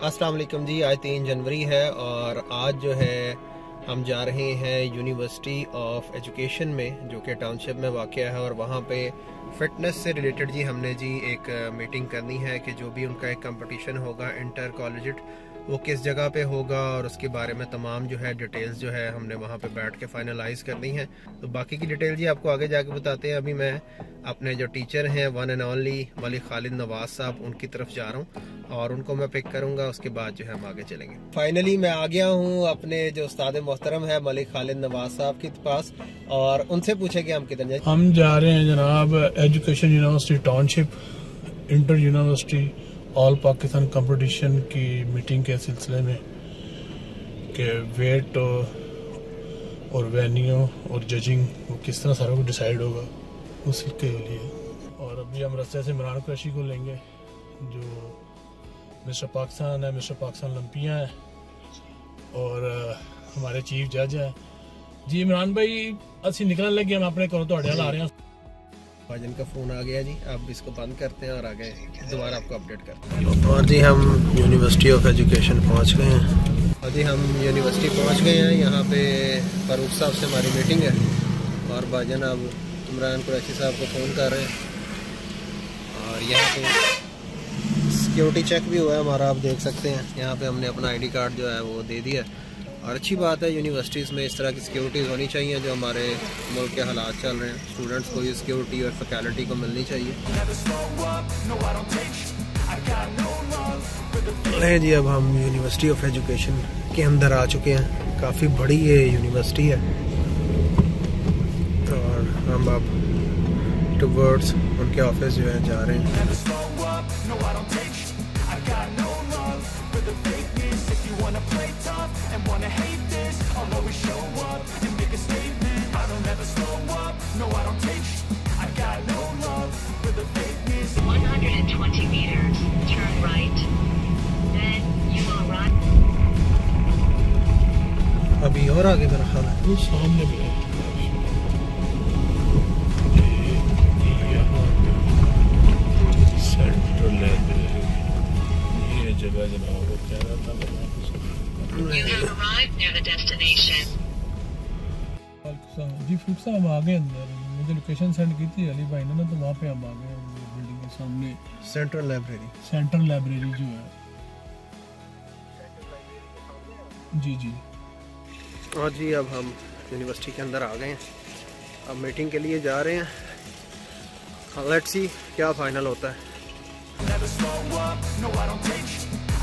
अस्सलाम वालेकुम जी, आज तीन जनवरी है और आज जो है हम जा रहे हैं यूनिवर्सिटी ऑफ़ एजुकेशन में, जो कि टाउनशिप में वाक़ है और वहाँ पे फिटनेस से रिलेटेड जी हमने जी एक मीटिंग करनी है कि जो भी उनका एक कंपटीशन होगा इंटर कॉलेज वो किस जगह पे होगा और उसके बारे में तमाम जो है डिटेल्स जो है हमने वहाँ पे बैठ के फाइनलाइज करनी है। तो बाकी की डिटेल जी आपको आगे जाके बताते हैं। अभी मैं अपने जो टीचर हैं one and only Malik Khalid Nawaz साहब, उनकी तरफ़ जा रहा हूँ। और उनको मैं पिक करूँगा उसके बाद जो है हम आगे चलेंगे। फाइनली मैं आ गया हूँ अपने जो उस्ताद मोहतरम है मलिक खालिद नवाज़ साहब के पास और उनसे पूछे कि हम किधर जाए। हम जा रहे हैं जनाब education university township inter university all Pakistan competition की मीटिंग के सिलसिले में कि वेट और वेन्यू और जजिंग वो किस तरह सारा कुछ डिसाइड होगा उसके लिए। और अभी हम रस्ते से इमरान क्रशी को लेंगे जो मिस्टर पाकिस्तान है मिस्टर पाकिस्तान लंपिया है और हमारे चीफ जज है। जी इमरान भाई असि निकलने लगे हम अपने घरों तो आ रहे हैं। भाजन का फ़ोन आ गया जी आप इसको बंद करते हैं और आगे दोबारा आपको अपडेट करते हैं। और जी हम यूनिवर्सिटी ऑफ़ एजुकेशन पहुँच गए हैं। और जी हम यूनिवर्सिटी पहुँच गए हैं यहाँ पे फारूक साहब से हमारी मीटिंग है और भाजन अब इमरान कुरैशी साहब को फ़ोन कर रहे हैं। और यहाँ पे सिक्योरिटी चेक भी हुआ है हमारा, आप देख सकते हैं। यहाँ पे हमने अपना आईडी कार्ड जो है वो दे दिया। और अच्छी बात है यूनिवर्सिटीज़ में इस तरह की सिक्योरिटीज़ होनी चाहिए जो हमारे मुल्क के हालात चल रहे हैं। स्टूडेंट्स को ये सिक्योरिटी और फैकल्टी को मिलनी चाहिए। जी, अब हम यूनिवर्सिटी ऑफ़ एजुकेशन के अंदर आ चुके हैं। काफ़ी बड़ी ये यूनिवर्सिटी है। और हम अब टूवर्ड्स उनके ऑफ़िस जो है जा रहे हैं। wanna play tough and wanna hate this I'll always show up and make a statement I don't ever slow up, no I don't take I got no love for the fakeness 120 meters, turn right Then you will run अभी और आगे मेरा ख्याल है वो सामने भी है सेंट्रल लाइब्रेरी जी फूक साहब आ गए अंदर मुझे लोकेशन सेंड की थी अली भाई ने ना तो वहाँ पे हम आ गए बिल्डिंग के सामने सेंट्रल लाइब्रेरी सेंट्रल लाइब्रेरी जो है जी जी हाँ जी अब हम यूनिवर्सिटी के अंदर आ गए हैं अब मीटिंग के लिए जा रहे हैं लेट्स सी क्या फाइनल होता है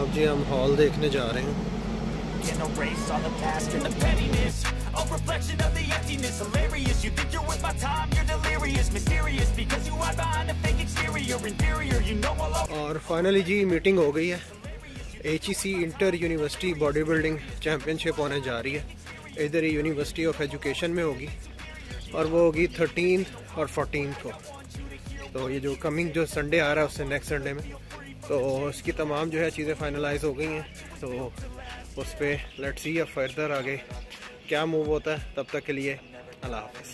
अब जी हम हॉल देखने जा रहे हैं A reflection of the emptiness Hilarious, you think you're worth my time You're delirious, mysterious Because you hide behind a fake exterior Inferior, you know I'll और फाइनली जी मीटिंग हो गई है H E C inter university body building championship होने जा रही है इधर ही university of education में होगी और वो होगी थर्टीन और फोर्टीन को तो ये जो कमिंग जो संडे आ रहा है उससे नेक्स्ट संडे में तो उसकी तमाम जो है चीज़ें फाइनलाइज हो गई हैं। तो उस पर लेट सी अब फर्दर आगे क्या मूव होता है, तब तक के लिए अल्लाह हाफिज़।